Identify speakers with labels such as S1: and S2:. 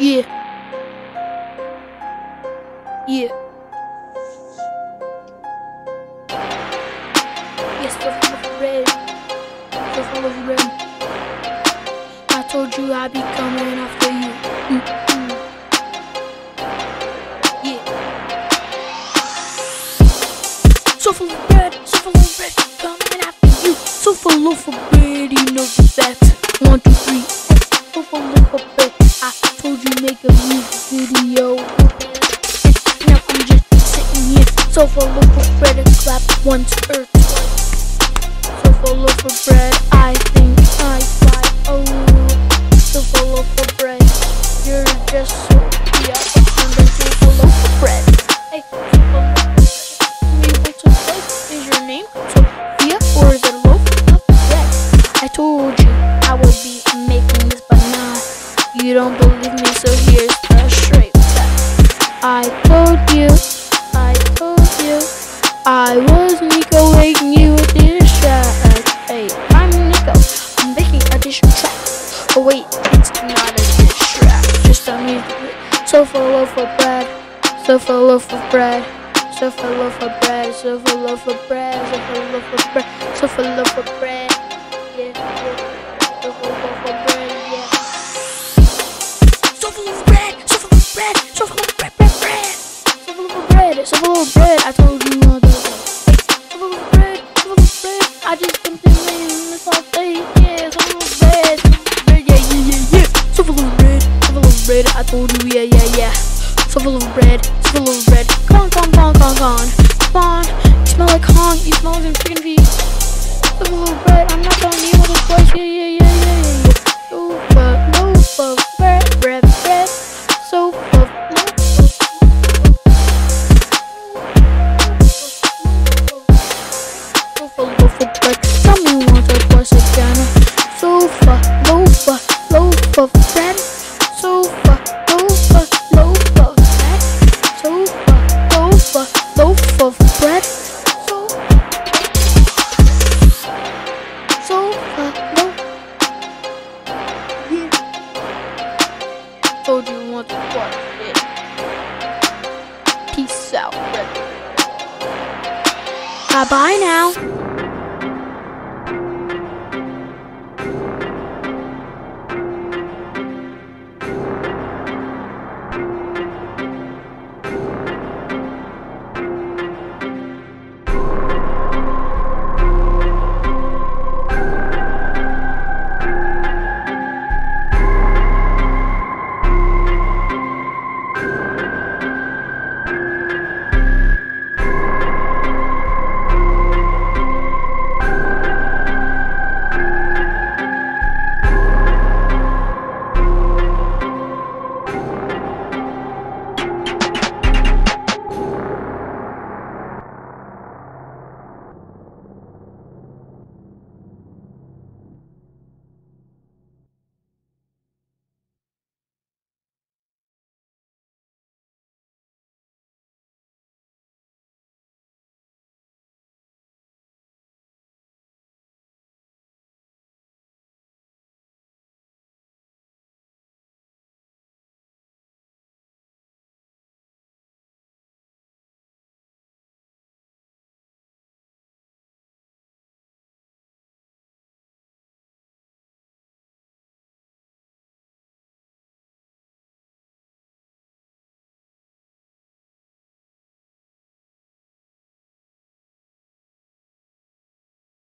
S1: Yeah. Yeah. Yes, full of red. Full of red. I told you I'd be coming after you. Mm-mm. Yeah. So full of red, so full of red, coming after you. So full of red, you know that. One, two, three. Here, so full of bread and clap once or twice. So full of bread, I think I fly. Oh, so full of bread, you're just so yeah. I'm of bread. Hey, so full of bread. Your name Sophia or is loaf of bread? I told you I will be making this banana. You don't believe me, so here's I was Nico making you a diss track. Hey, I'm Nico, I'm making a diss track. Oh wait, it's not a diss track, just a music. So full of bread, so full of bread. So full of bread, so full of bread, so full of bread, so full of bread. Yeah. So full of bread, yeah. So full of bread, so full of bread, so full of bread, bread, bread. So full of bread, so full of bread. I told you I just dumped it in the saute. Yeah, so of bread, so full of. Yeah, yeah, yeah, yeah. So full of bread, so full of bread. I told you, yeah, yeah, yeah. So full of bread, so full of on, come on, come on. Come on. You smell like Kong. You smell like chicken feet. So full of bread. I'm not telling you all the twice. Yeah, yeah, yeah, yeah, yeah. yeah. So full, loaf of bread, bread, bread. So Yeah. Peace out. Bye bye now.